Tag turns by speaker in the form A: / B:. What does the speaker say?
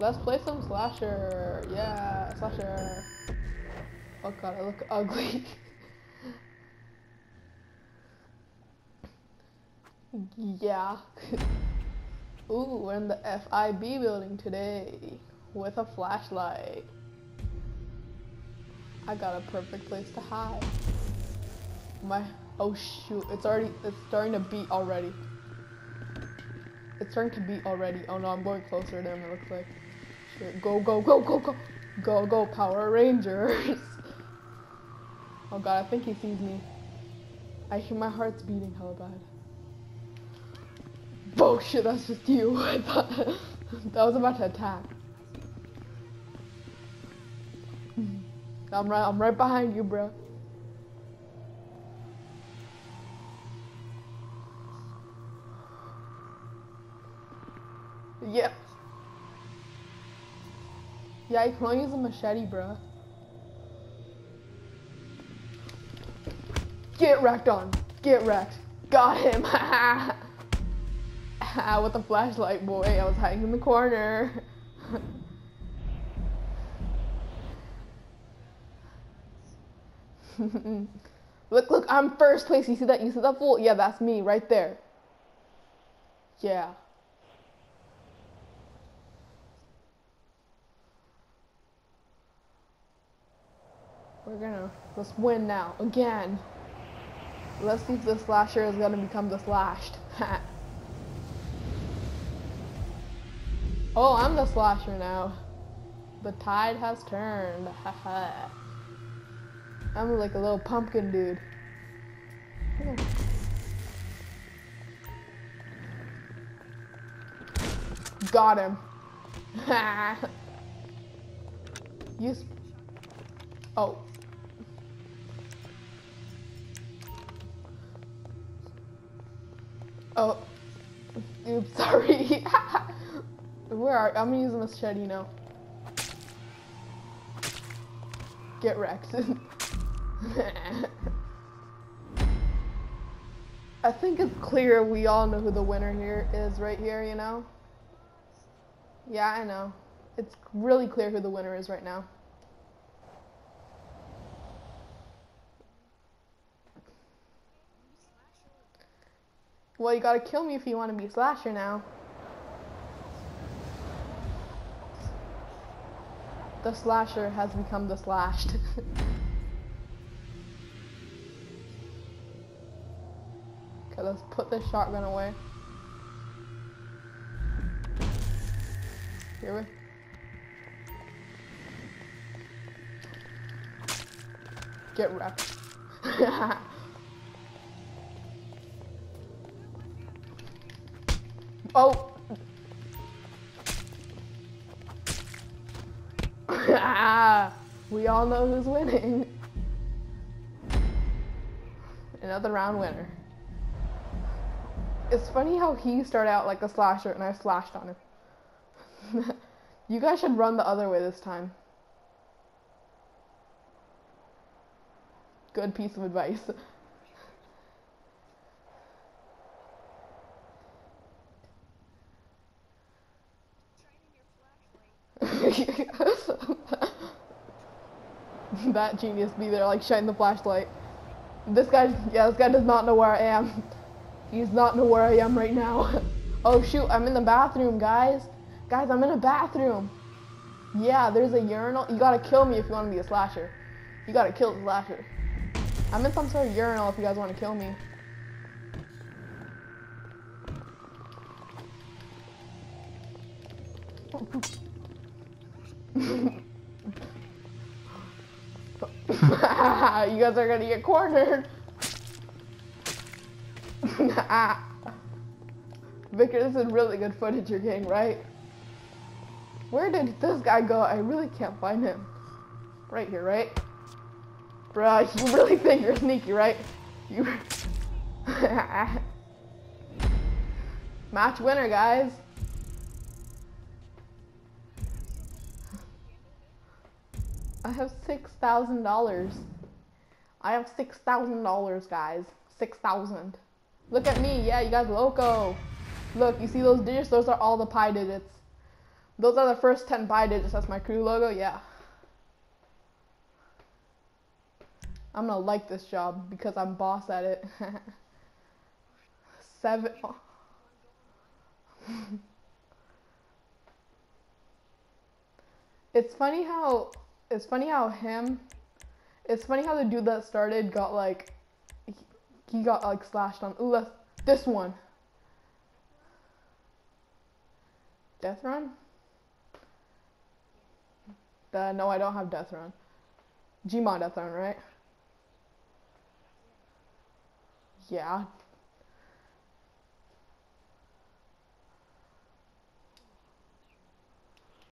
A: Let's play some slasher. Yeah, slasher. Oh god, I look ugly. yeah. Ooh, we're in the FIB building today with a flashlight. I got a perfect place to hide. My oh shoot, it's already it's starting to beat already. It's starting to beat already. Oh no, I'm going closer to him, it looks like. Go, go, go, go, go. Go, go, Power Rangers. oh god, I think he sees me. I hear my heart's beating hella bad. Oh shit, that's just you. I thought that was about to attack. I'm right I'm right behind you, bro. Yep. Yeah, you can only use a machete, bro. Get wrecked on. Get wrecked. Got him. Ah, with the flashlight, boy. I was hiding in the corner. look, look, I'm first place. You see that? You see that fool? Yeah, that's me right there. Yeah. We're gonna, let's win now, again. Let's see if the slasher is gonna become the slashed. oh, I'm the slasher now. The tide has turned. I'm like a little pumpkin dude. Got him. Use. Oh. Oh. Sorry. Where are I'm gonna use a machete now. Get wrecked. I think it's clear we all know who the winner here is right here, you know? Yeah, I know. It's really clear who the winner is right now. Well, you gotta kill me if you want to be slasher now. The slasher has become the slashed. okay, let's put this shotgun away. Here we Get wrecked. oh! we all know who's winning. Another round winner. It's funny how he started out like a slasher and I slashed on him. you guys should run the other way this time. Good piece of advice. that genius be there, like shine the flashlight. This guy, yeah, this guy does not know where I am. He does not know where I am right now. oh shoot, I'm in the bathroom, guys. Guys, I'm in a bathroom. Yeah, there's a urinal. You gotta kill me if you want to be a slasher. You gotta kill the slasher. I'm in some sort of urinal if you guys want to kill me. you guys are gonna get cornered. Victor, this is really good footage you're getting, right? Where did this guy go? I really can't find him. Right here, right? Bruh, you really think you're sneaky, right? You. Match winner, guys. I have $6,000. I have $6,000, guys. 6,000. Look at me. Yeah, you guys loco. Look, you see those digits? Those are all the pi digits. Those are the first 10 buy digits. That's my crew logo. Yeah. I'm gonna like this job because I'm boss at it. Seven. it's funny how it's funny how him. It's funny how the dude that started got like he, he got like slashed on. Ooh, that's this one. Death run. Uh, no, I don't have death run. Gmod death run, right? Yeah,